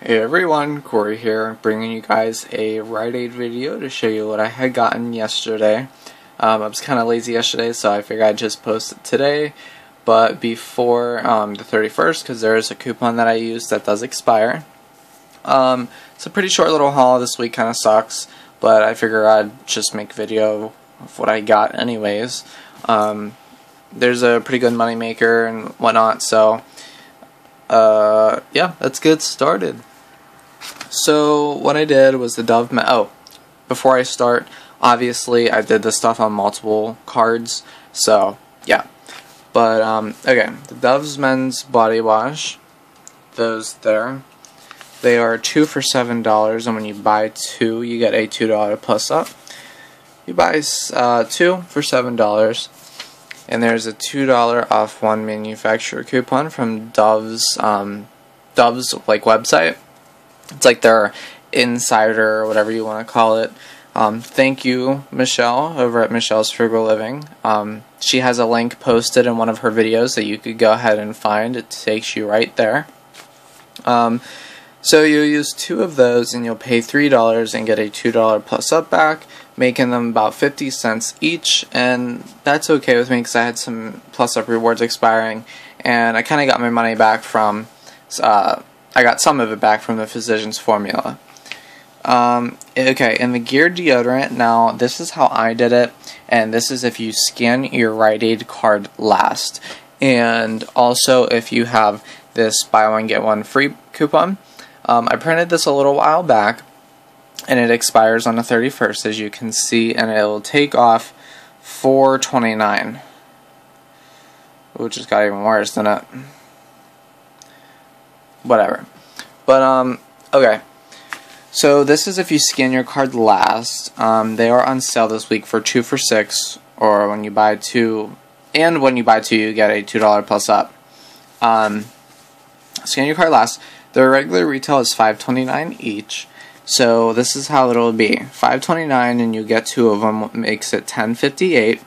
Hey everyone, Corey here, bringing you guys a Rite Aid video to show you what I had gotten yesterday. Um, I was kind of lazy yesterday, so I figured I'd just post it today, but before um, the 31st, because there is a coupon that I used that does expire. Um, it's a pretty short little haul this week, kind of sucks, but I figure I'd just make video of what I got anyways. Um, there's a pretty good moneymaker and whatnot, so uh, yeah, let's get started. So what I did was the Dove. Men oh, before I start, obviously I did this stuff on multiple cards. So yeah, but um, okay, the Dove's Men's Body Wash. Those there. They are two for seven dollars, and when you buy two, you get a two dollar plus up. You buy uh, two for seven dollars, and there's a two dollar off one manufacturer coupon from Dove's um, Dove's like website. It's like their insider or whatever you want to call it. Um, thank you, Michelle, over at Michelle's Frugal Living. Um, she has a link posted in one of her videos that you could go ahead and find. It takes you right there. Um, so you'll use two of those and you'll pay $3 and get a $2 plus up back, making them about 50 cents each. And that's okay with me because I had some plus up rewards expiring and I kind of got my money back from uh, I got some of it back from the physician's formula. Um, okay, and the gear deodorant, now this is how I did it, and this is if you scan your Rite Aid card last. And also if you have this buy one get one free coupon. Um, I printed this a little while back, and it expires on the 31st, as you can see, and it will take off 429 which just got even worse than it whatever. But um, okay. So this is if you scan your card last. Um, they are on sale this week for two for six, or when you buy two, and when you buy two, you get a two dollar plus up. Um, scan your card last. The regular retail is five twenty nine each. So this is how it'll be: five twenty nine, and you get two of them, makes it ten fifty eight.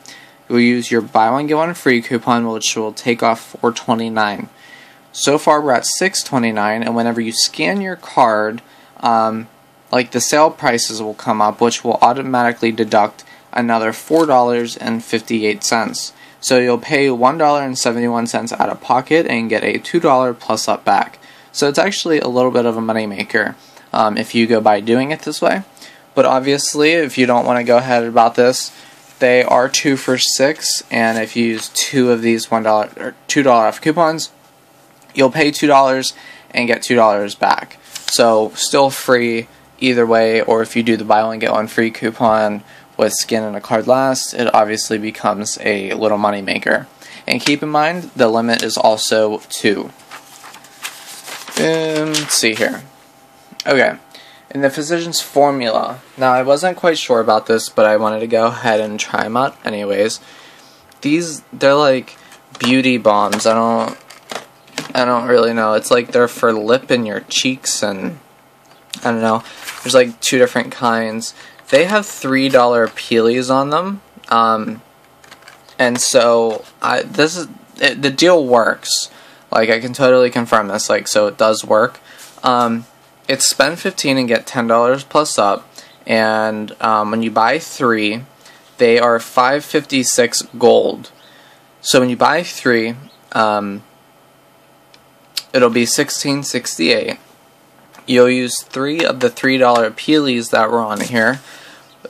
You'll use your buy one get one free coupon, which will take off four twenty nine. So far, we're at 629, and whenever you scan your card, um, like the sale prices will come up, which will automatically deduct another $4.58. So you'll pay $1.71 out of pocket and get a $2 plus up back. So it's actually a little bit of a moneymaker um, if you go by doing it this way. But obviously, if you don't want to go ahead about this, they are two for six, and if you use two of these one dollar or two dollar off coupons, you'll pay $2 and get $2 back. So still free either way, or if you do the buy one get one free coupon with skin and a card last, it obviously becomes a little money maker. And keep in mind, the limit is also 2. Um, let's see here. Okay, in the physician's formula. Now, I wasn't quite sure about this, but I wanted to go ahead and try them out anyways. These, they're like beauty bombs. I don't I don't really know. It's like they're for lip and your cheeks and I don't know. There's like two different kinds. They have three dollar peelies on them, um, and so I this is it, the deal works. Like I can totally confirm this. Like so it does work. Um, it's spend fifteen and get ten dollars plus up, and um, when you buy three, they are five fifty six gold. So when you buy three, um, it'll be 1668. You'll use three of the $3 peelies that were on here,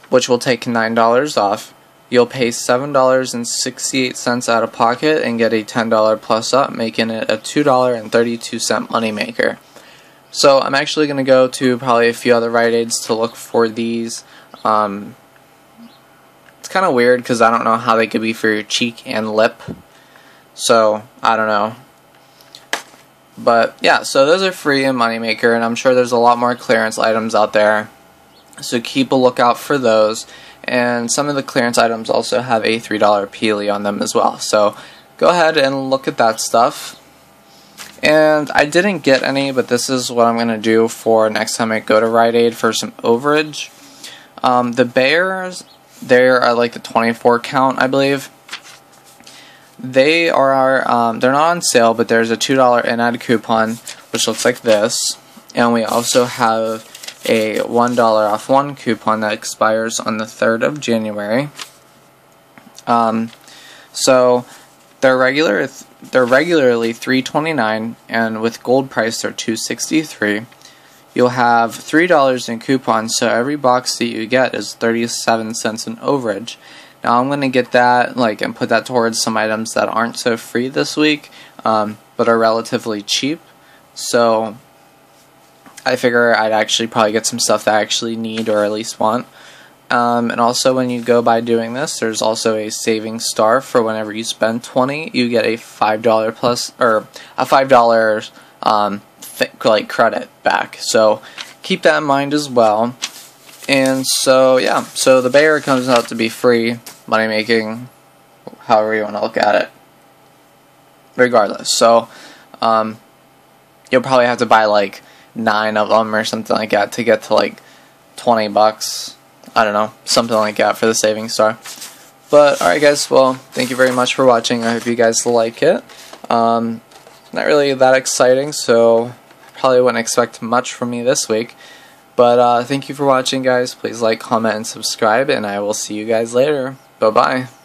which will take $9 off. You'll pay $7.68 out of pocket and get a $10 plus up, making it a $2.32 moneymaker. So I'm actually going to go to probably a few other Rite Aids to look for these. Um, it's kind of weird because I don't know how they could be for your cheek and lip. So, I don't know. But yeah, so those are free and Moneymaker, and I'm sure there's a lot more clearance items out there. So keep a lookout for those. And some of the clearance items also have a $3 Peely on them as well. So go ahead and look at that stuff. And I didn't get any, but this is what I'm going to do for next time I go to Rite Aid for some overage. Um, the Bayers, they're like the 24 count, I believe. They are um, they're not on sale, but there's a two dollar in-ad coupon which looks like this, and we also have a $1 off one coupon that expires on the 3rd of January. Um, so they're regular they're regularly 3.29 and with gold price they're 2.63. You'll have $3 in coupons so every box that you get is 37 cents in overage. Now I'm going to get that like and put that towards some items that aren't so free this week um, but are relatively cheap. So I figure I'd actually probably get some stuff that I actually need or at least want. Um, and also when you go by doing this, there's also a SavingStar for whenever you spend 20, you get a $5 plus, or a $5 um, like credit back. So keep that in mind as well. And so, yeah, so the Bayer comes out to be free, money making, however you want to look at it. Regardless. So, um, you'll probably have to buy like nine of them or something like that to get to like 20 bucks. I don't know, something like that for the SavingStar. But alright guys, well, thank you very much for watching. I hope you guys like it. Um, not really that exciting, so probably wouldn't expect much from me this week. But uh, thank you for watching guys. Please like, comment, and subscribe, and I will see you guys later. Bye-bye.